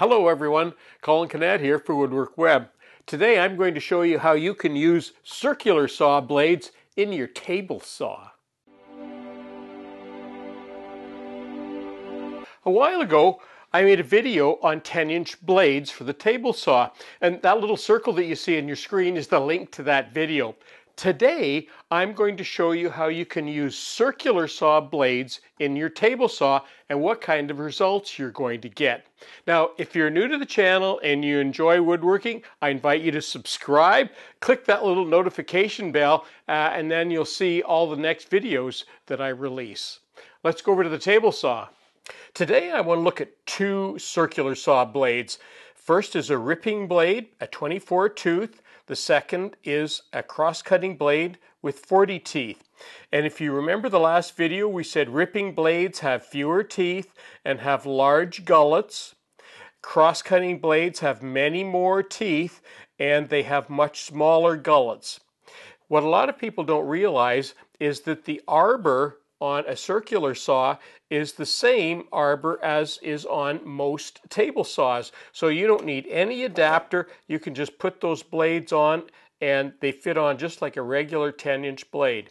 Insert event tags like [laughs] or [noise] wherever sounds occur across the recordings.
Hello everyone, Colin Knecht here for Woodwork Web. Today I'm going to show you how you can use circular saw blades in your table saw. A while ago I made a video on 10 inch blades for the table saw and that little circle that you see on your screen is the link to that video. Today, I'm going to show you how you can use circular saw blades in your table saw and what kind of results you're going to get. Now, if you're new to the channel and you enjoy woodworking, I invite you to subscribe, click that little notification bell, uh, and then you'll see all the next videos that I release. Let's go over to the table saw. Today, I want to look at two circular saw blades. First is a ripping blade, a 24 tooth, the second is a cross-cutting blade with 40 teeth. And if you remember the last video, we said ripping blades have fewer teeth and have large gullets. Cross-cutting blades have many more teeth and they have much smaller gullets. What a lot of people don't realize is that the arbor on a circular saw is the same arbor as is on most table saws. So you don't need any adapter. You can just put those blades on and they fit on just like a regular 10 inch blade.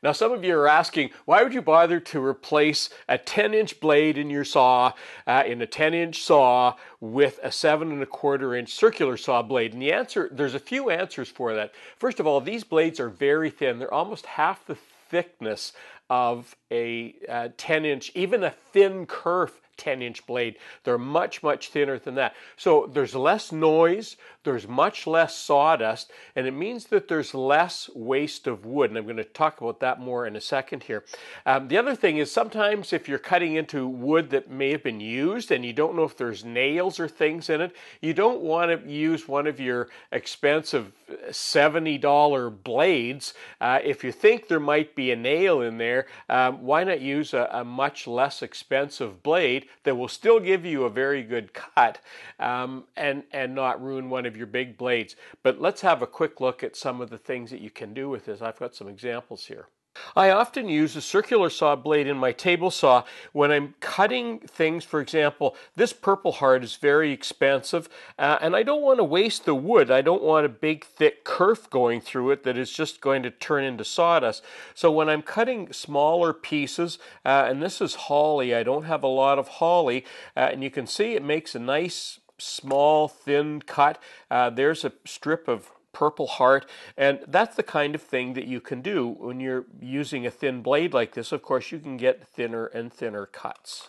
Now some of you are asking, why would you bother to replace a 10 inch blade in your saw, uh, in a 10 inch saw with a seven and a quarter inch circular saw blade? And the answer, there's a few answers for that. First of all, these blades are very thin. They're almost half the thickness of a uh, 10 inch, even a thin kerf 10 inch blade. They're much, much thinner than that. So there's less noise, there's much less sawdust, and it means that there's less waste of wood. And I'm going to talk about that more in a second here. Um, the other thing is sometimes if you're cutting into wood that may have been used and you don't know if there's nails or things in it, you don't want to use one of your expensive $70 blades. Uh, if you think there might be a nail in there, um, why not use a, a, much less expensive blade that will still give you a very good cut um, and, and not ruin one of your big blades. But let's have a quick look at some of the things that you can do with this. I've got some examples here. I often use a circular saw blade in my table saw when I'm cutting things. For example, this purple heart is very expensive uh, and I don't want to waste the wood. I don't want a big thick kerf going through it that is just going to turn into sawdust. So when I'm cutting smaller pieces, uh, and this is holly, I don't have a lot of holly, uh, and you can see it makes a nice small thin cut. Uh, there's a strip of purple heart and that's the kind of thing that you can do when you're using a thin blade like this. Of course you can get thinner and thinner cuts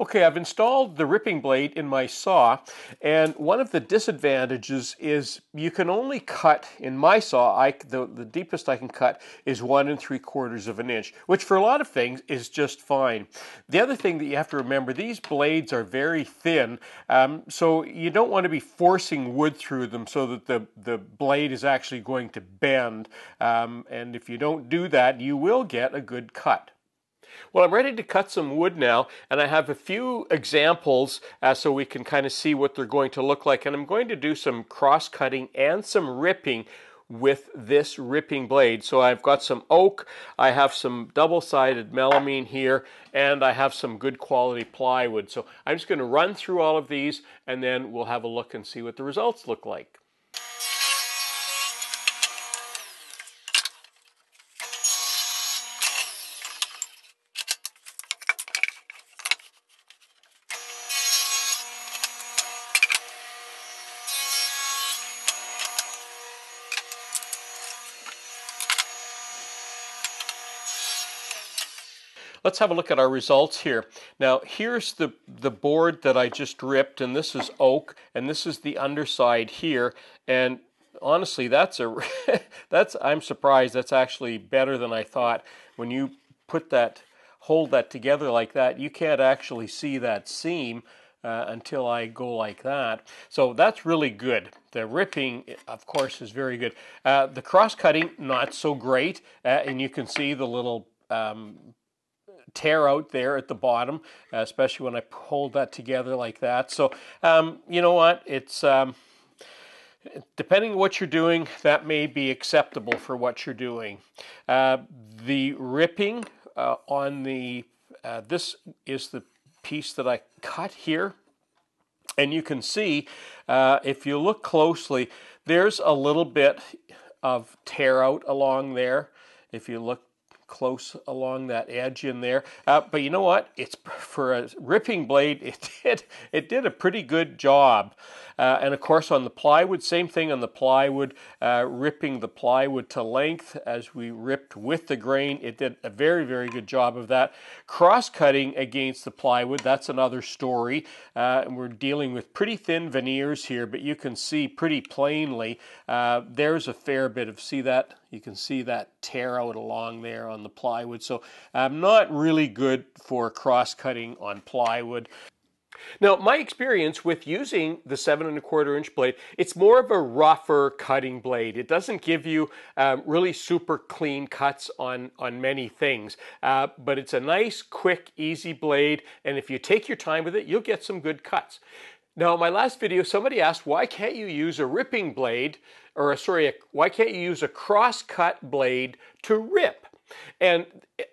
Okay, I've installed the ripping blade in my saw, and one of the disadvantages is you can only cut, in my saw, I, the, the deepest I can cut is one and three quarters of an inch, which for a lot of things is just fine. The other thing that you have to remember, these blades are very thin, um, so you don't want to be forcing wood through them so that the, the blade is actually going to bend, um, and if you don't do that, you will get a good cut. Well, I'm ready to cut some wood now, and I have a few examples uh, so we can kind of see what they're going to look like. And I'm going to do some cross-cutting and some ripping with this ripping blade. So I've got some oak, I have some double-sided melamine here, and I have some good quality plywood. So I'm just going to run through all of these, and then we'll have a look and see what the results look like. Let's have a look at our results here. Now here's the, the board that I just ripped and this is oak and this is the underside here and honestly that's a [laughs] that's I'm surprised that's actually better than I thought when you put that hold that together like that you can't actually see that seam uh, until I go like that. So that's really good. The ripping, of course, is very good. Uh, the cross cutting, not so great. Uh, and you can see the little um, tear out there at the bottom, especially when I hold that together like that. So, um, you know what? It's um, depending on what you're doing, that may be acceptable for what you're doing. Uh, the ripping uh, on the uh, this is the piece that I cut here. And you can see, uh, if you look closely, there's a little bit of tear out along there. If you look close along that edge in there. Uh, but you know what? It's for a ripping blade. [laughs] It did it did a pretty good job. Uh, and of course, on the plywood, same thing on the plywood, uh, ripping the plywood to length as we ripped with the grain. It did a very, very good job of that. Cross cutting against the plywood, that's another story. Uh, and we're dealing with pretty thin veneers here, but you can see pretty plainly uh, there's a fair bit of, see that? You can see that tear out along there on the plywood. So I'm not really good for cross cutting on plywood. Now, my experience with using the seven and a quarter inch blade, it's more of a rougher cutting blade. It doesn't give you um, really super clean cuts on, on many things, uh, but it's a nice, quick, easy blade. And if you take your time with it, you'll get some good cuts. Now, in my last video, somebody asked, why can't you use a ripping blade, or a, sorry, a, why can't you use a cross-cut blade to rip? And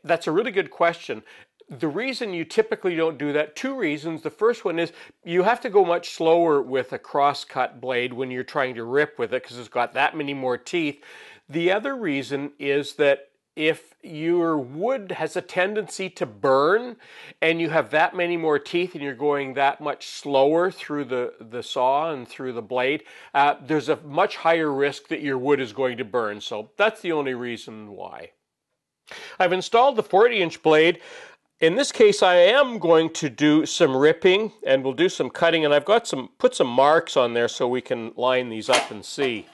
that's a really good question. The reason you typically don't do that, two reasons. The first one is you have to go much slower with a cross-cut blade when you're trying to rip with it because it's got that many more teeth. The other reason is that if your wood has a tendency to burn and you have that many more teeth and you're going that much slower through the, the saw and through the blade, uh, there's a much higher risk that your wood is going to burn. So that's the only reason why. I've installed the 40 inch blade. In this case, I am going to do some ripping and we'll do some cutting and I've got some, put some marks on there so we can line these up and see.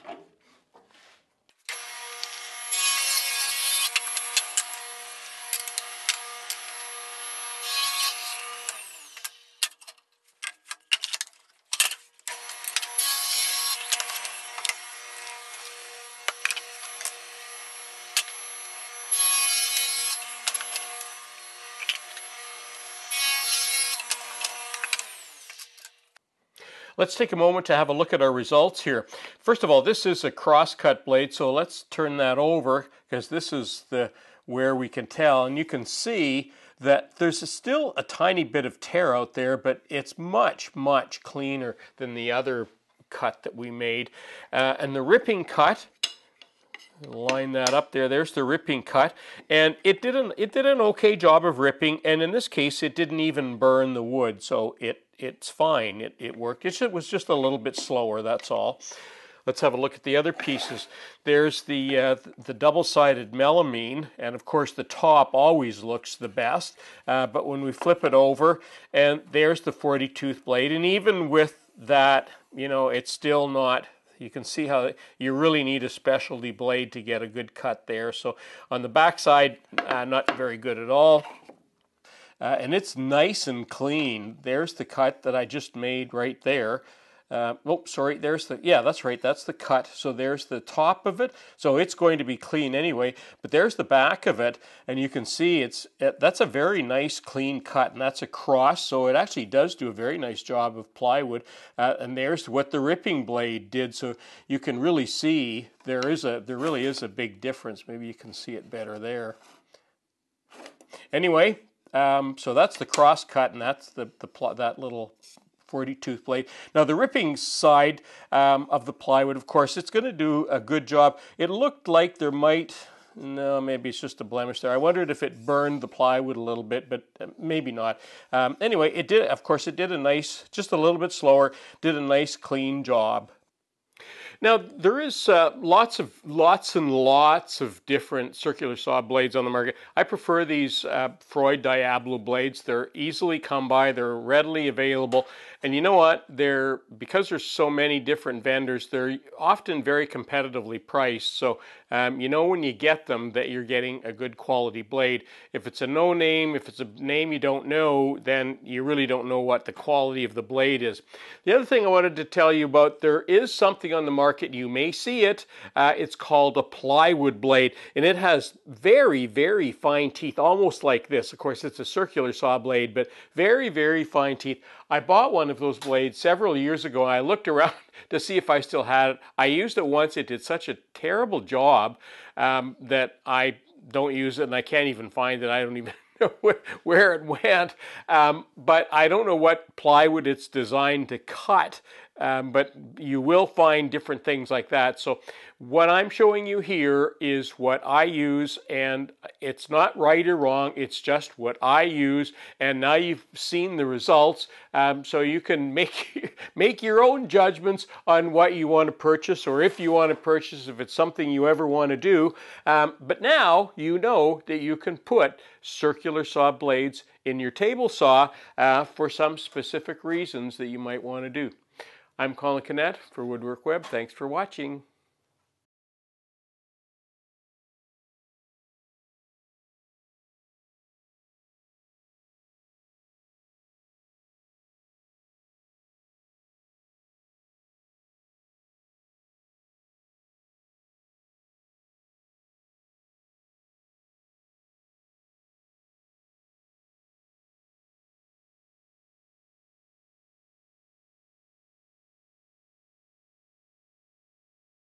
Let's take a moment to have a look at our results here. First of all, this is a cross-cut blade, so let's turn that over because this is the where we can tell, and you can see that there's still a tiny bit of tear out there, but it's much, much cleaner than the other cut that we made. Uh, and the ripping cut, line that up there. There's the ripping cut, and it did an it did an okay job of ripping. And in this case, it didn't even burn the wood, so it it's fine. It, it worked. It was just a little bit slower, that's all. Let's have a look at the other pieces. There's the, uh, the double-sided melamine, and of course the top always looks the best, uh, but when we flip it over, and there's the 40-tooth blade, and even with that, you know, it's still not you can see how you really need a specialty blade to get a good cut there. So on the back side, uh, not very good at all. Uh, and it's nice and clean. There's the cut that I just made right there. Uh, oh, sorry, there's the, yeah, that's right, that's the cut. So there's the top of it. So it's going to be clean anyway, but there's the back of it, and you can see it's, it, that's a very nice clean cut, and that's a cross, so it actually does do a very nice job of plywood. Uh, and there's what the ripping blade did, so you can really see there is a, there really is a big difference. Maybe you can see it better there. Anyway, um, so that's the cross cut, and that's the, the that little 40 tooth blade. Now the ripping side um, of the plywood, of course, it's going to do a good job. It looked like there might, no, maybe it's just a blemish there. I wondered if it burned the plywood a little bit, but uh, maybe not. Um, anyway, it did, of course, it did a nice, just a little bit slower, did a nice clean job. Now there is uh, lots of lots and lots of different circular saw blades on the market. I prefer these uh, Freud Diablo blades. They're easily come by. They're readily available, and you know what? They're because there's so many different vendors. They're often very competitively priced. So um, you know when you get them that you're getting a good quality blade. If it's a no name, if it's a name you don't know, then you really don't know what the quality of the blade is. The other thing I wanted to tell you about there is something on the market. You may see it. Uh, it's called a plywood blade, and it has very, very fine teeth, almost like this. Of course, it's a circular saw blade, but very, very fine teeth. I bought one of those blades several years ago, and I looked around [laughs] to see if I still had it. I used it once. It did such a terrible job um, that I don't use it, and I can't even find it. I don't even [laughs] know where it went. Um, but I don't know what plywood it's designed to cut. Um, but you will find different things like that. So what I'm showing you here is what I use and it's not right or wrong. It's just what I use. And now you've seen the results. Um, so you can make, [laughs] make your own judgments on what you want to purchase or if you want to purchase, if it's something you ever want to do. Um, but now you know that you can put circular saw blades in your table saw uh, for some specific reasons that you might want to do. I'm Colin Knecht for Woodwork Web. Thanks for watching.